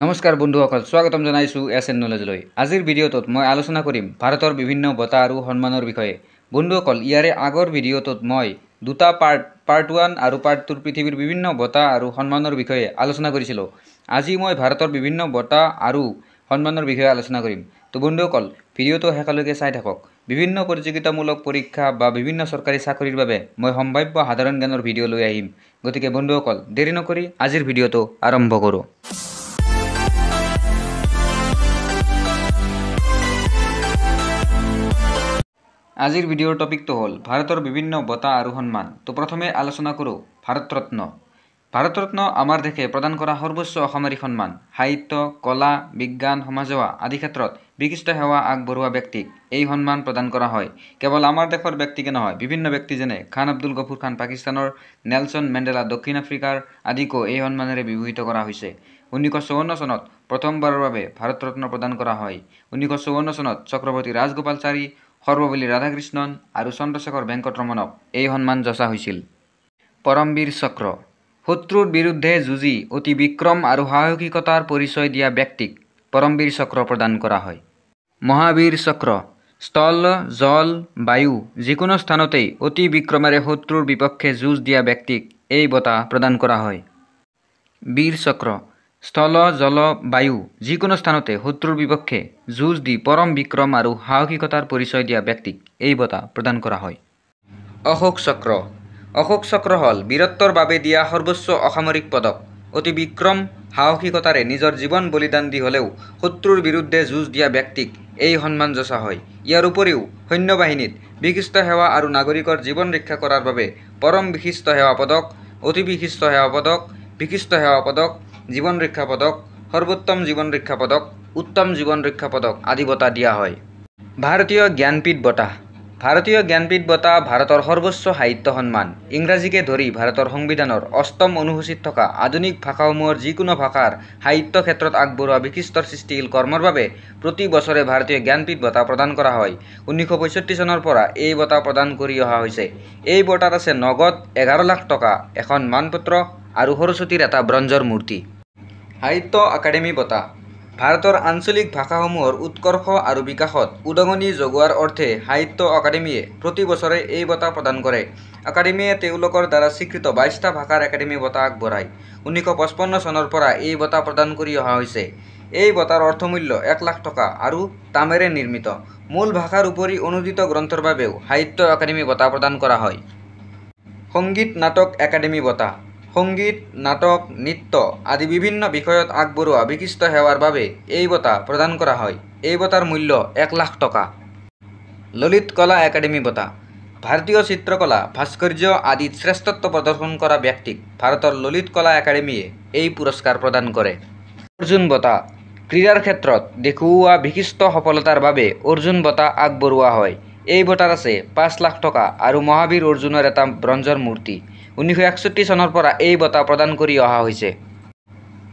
নমস্কাৰ বন্ধুসকল স্বাগতম জনাইছোঁ এছ এন নলেজলৈ আজিৰ ভিডিঅ'টোত মই আলোচনা কৰিম ভাৰতৰ বিভিন্ন বঁটা আৰু সন্মানৰ বিষয়ে। বন্ধুসকল ইয়াৰে আগৰ ভিডিঅ'টোত মই দুটা পাৰ্ট পাৰ্ট ওৱান আৰু পাৰ্ট টুৰ পৃথিৱীৰ বিভিন্ন বঁটা আৰু সন্মানৰ বিষয়ে আলোচনা কৰিছিলোঁ। আজি মই ভাৰতৰ বিভিন্ন বঁটা আৰু সন্মানৰ বিষয়ে আলোচনা কৰিম। তো বন্ধুসকল ভিডিঅ'টো শেষলৈকে চাই থাকক। বিভিন্ন প্ৰতিযোগিতামূলক পৰীক্ষা বা বিভিন্ন চৰকাৰী চাকৰিৰ বাবে মই সম্ভাৱ্য সাধাৰণ জ্ঞানৰ ভিডিঅ' লৈ আহিম। গতিকে বন্ধুসকল দেৰি নকৰি আজিৰ ভিডিঅ'টো আৰম্ভ কৰোঁ। আজিৰ ভিডিঅ'ৰ টপিকটো হ'ল ভাৰতৰ বিভিন্ন বঁটা আৰু সন্মান। তো প্ৰথমে আলোচনা কৰোঁ ভাৰত ৰত্ন। ভাৰত ৰত্ন আমাৰ দেশে প্ৰদান কৰা সৰ্বোচ্চ অসামৰিক সন্মান সাহিত্য কলা বিজ্ঞান সমাজসেৱা আদি ক্ষেত্ৰত বিশিষ্ট সেৱা আগবঢ়োৱা ব্যক্তিক এই সন্মান প্ৰদান কৰা হয়। কেৱল আমাৰ দেশৰ ব্যক্তিকে নহয় বিভিন্ন ব্যক্তি যেনে খান আব্দুল গফুৰ খান পাকিস্তানৰ নেলছন মেণ্ডেলা দক্ষিণ আফ্ৰিকাৰ আদিকো এই সন্মানেৰে বিভূষিত কৰা হৈছে। ঊনৈছশ চৌৱন্ন চনত প্ৰথমবাৰৰ বাবে ভাৰত ৰত্ন প্ৰদান কৰা হয়। ঊনৈছশ চৌৱন্ন চনত চক্ৰৱৰ্তী ৰাজগোপালচাৰী সৰ্বপল্লী ৰাধাকৃষ্ণন আৰু চন্দ্ৰশেখৰ ভেংকটৰমণক এই সন্মান যচা হৈছিল। পৰমবীৰ চক্ৰ শত্ৰুৰ বিৰুদ্ধে যুঁজি অতি বিক্ৰম আৰু সাহসিকতাৰ পৰিচয় দিয়া ব্যক্তিক পৰমবীৰ চক্ৰ প্ৰদান কৰা হয়। মহাবীৰ চক্ৰ স্থল জল বায়ু যিকোনো স্থানতেই অতি বিক্ৰমেৰে শত্ৰুৰ বিপক্ষে যুঁজ দিয়া ব্যক্তিক এই বঁটা প্ৰদান কৰা হয়। বীৰ চক্ৰ স্থল জল বায়ু যিকোনো স্থানতে শত্ৰুৰ বিপক্ষে যুঁজ দি পৰম বিক্ৰম আৰু সাহসিকতাৰ পৰিচয় দিয়া ব্যক্তিক এই বঁটা প্ৰদান কৰা হয়। অশোক চক্ৰ। অশোক চক্ৰ হ'ল বীৰত্বৰ বাবে দিয়া সৰ্বোচ্চ অসামৰিক পদক। অতি বিক্ৰম সাহসিকতাৰে নিজৰ জীৱন বলিদান দি হ'লেও শত্ৰুৰ বিৰুদ্ধে যুঁজ দিয়া ব্যক্তিক এই সন্মান যচা হয়। ইয়াৰ উপৰিও সৈন্যবাহিনীত বিশিষ্ট সেৱা আৰু নাগৰিকৰ জীৱন ৰক্ষা কৰাৰ বাবে পৰম বিশিষ্ট সেৱা পদক অতি বিশিষ্ট সেৱা পদক বিশিষ্ট সেৱা পদক জীৱন ৰক্ষা পদক সৰ্বোত্তম জীৱন ৰক্ষা পদক উত্তম জীৱন ৰক্ষা পদক আদি বঁটা দিয়া হয়। ভাৰতীয় জ্ঞানপীঠ বঁটা। ভাৰতীয় জ্ঞানপীঠ বঁটা ভাৰতৰ সৰ্বোচ্চ সাহিত্য সন্মান। ইংৰাজীকে ধৰি ভাৰতৰ সংবিধানৰ অষ্টম অনুসূচীত থকা আধুনিক ভাষাসমূহৰ যিকোনো ভাষাৰ সাহিত্য ক্ষেত্ৰত আগবঢ়োৱা বিশিষ্টৰ সৃষ্টিশীল কৰ্মৰ বাবে প্ৰতি বছৰে ভাৰতীয় জ্ঞানপীঠ বঁটা প্ৰদান কৰা হয়। ঊনৈছশ পঁয়ষষ্ঠি চনৰ পৰা এই বঁটা প্ৰদান কৰি অহা হৈছে। এই বঁটাত আছে নগদ এঘাৰ লাখ টকা এখন মানপত্ৰ আৰু সৰস্বতীৰ এটা ব্ৰঞ্জৰ মূৰ্তি। সাহিত্য একাডেমী বঁটা। ভাৰতৰ আঞ্চলিক ভাষাসমূহৰ উৎকৰ্ষ আৰু বিকাশত উদগনি যোগোৱাৰ অৰ্থে সাহিত্য একাডেমীয়ে প্ৰতি বছৰে এই বঁটা প্ৰদান কৰে। একাডেমীয়ে তেওঁলোকৰ দ্বাৰা স্বীকৃত বাইছটা ভাষাৰ একাডেমী বঁটা আগবঢ়ায়। ঊনৈছশ পঁচপন্ন চনৰ পৰা এই বঁটা প্ৰদান কৰি অহা হৈছে। এই বঁটাৰ অৰ্থমূল্য এক লাখ টকা আৰু তামেৰে নিৰ্মিত। মূল ভাষাৰ উপৰি অনুদিত গ্ৰন্থৰ বাবেও সাহিত্য একাডেমী বঁটা প্ৰদান কৰা হয়। সংগীত নাটক একাডেমী বঁটা। সংগীত, নাটক, নৃত্য আদি বিভিন্ন বিষয়ত আগবঢ়োৱা বিশিষ্ট সেৱাৰ বাবে এই বঁটা প্ৰদান কৰা হয়। এই বঁটাৰ মূল্য এক লাখ টকা। ললিত কলা একাডেমী বঁটা। ভাৰতীয় চিত্ৰকলা, ভাস্কৰ্য আদিত শ্ৰেষ্ঠত্ব প্ৰদৰ্শন কৰা ব্যক্তিক ভাৰতৰ ললিত কলা একাডেমীয়ে এই পুৰস্কাৰ প্ৰদান কৰে। অৰ্জুন বঁটা। ক্ৰীড়াৰ ক্ষেত্ৰত দেখুওৱা বিশিষ্ট সফলতাৰ বাবে অৰ্জুন বঁটা আগবঢ়োৱা হয়। এই বঁটাত আছে পাঁচ লাখ টকা আৰু মহাবীৰ অৰ্জুনৰ এটা ব্ৰঞ্জৰ মূৰ্তি। ঊনৈছশ একষষ্ঠি চনৰ পৰা এই বঁটা প্ৰদান কৰি অহা হৈছে।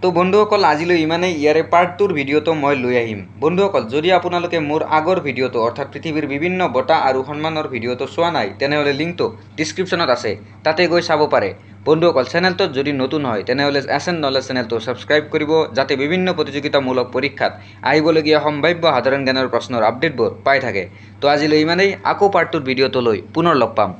তো বন্ধুসকল আজিলৈ ইমানেই। ইয়াৰে পাৰ্ট টুৰ ভিডিঅ'টো মই লৈ আহিম। বন্ধুসকল যদি আপোনালোকে মোৰ আগৰ ভিডিঅ'টো অৰ্থাৎ পৃথিৱীৰ বিভিন্ন বঁটা আৰু সন্মানৰ ভিডিঅ'টো চোৱা নাই তেনেহ'লে লিংকটো ডিছক্ৰিপশ্যনত আছে। তাতে গৈ চাব পাৰে। বন্ধুসকল চেনেলটোত যদি নতুন হয় তেনেহ'লে এছ এন নলেজ চেনেলটো ছাবস্ক্ৰাইব কৰিব যাতে বিভিন্ন প্ৰতিযোগিতামূলক পৰীক্ষাত আহিবলগীয়া সম্ভাৱ্য সাধাৰণ জ্ঞানৰ প্ৰশ্নৰ আপডেটবোৰ পাই থাকে। তো আজিলৈ ইমানেই। আকৌ পাৰ্ট টুৰ ভিডিঅ'টো লৈ পুনৰ লগ পাম।